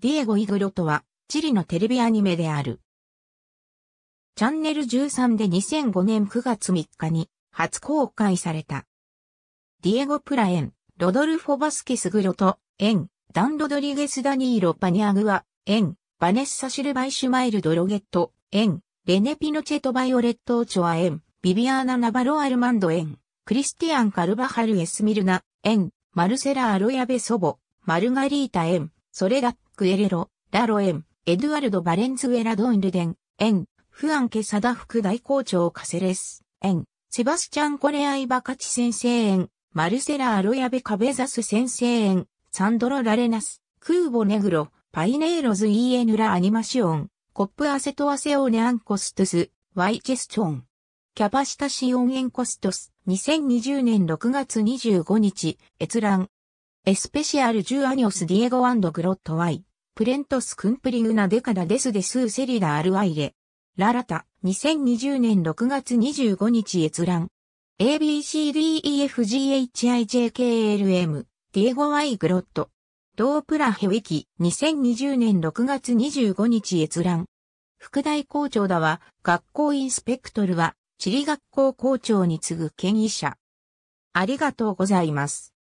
ディエゴ・イグロトは、チリのテレビアニメである。チャンネル13で2005年9月3日に初公開された。ディエゴ・プラエン、ロドルフォ・バスケス・グロト、エン、ダン・ロドリゲス・ダニーロ・パニアグア、エン、バネッサ・シルバイ・シュマイル・ドロゲット、エン、レネ・ピノチェト・バイオレット・オチョア・エン、ビビアーナ・ナバロ・アルマンド・エン、クリスティアン・カルバハル・エスミルナ、エン、マルセラ・アロヤベ・ソボ、マルガリータ・エン、ソレダック・エレロ、ラロ・エン、エドゥアルド・バレンズウェラ・ドンルデン、エン、フアンケ・サダ副大校長カセレス、エン、セバスチャン・コレアイ・バカチ先生エン、マルセラ・アロヤベ・カベザス先生エン、サンドロ・ラレナス、クーボ・ネグロ、パイネーロズ・イエヌラ・アニマシオン、コップ・アセト・アセオネ・アンコストス、ワイチェスチョン。キャパシタシオンエンコストス、2020年6月25日、閲覧。エスペシアルジュアニオスディエゴアンドグロットワイ、プレントスクンプリグナデカダデスデスーセリダアルアイレ。ララタ、2020年6月25日閲覧。ABCDEFGHIJKLM、ディエゴワイグロット。ドープラヘウィキ、2020年6月25日閲覧。副大校長だは、学校インスペクトルは、地理学校校長に次ぐ権威者。ありがとうございます。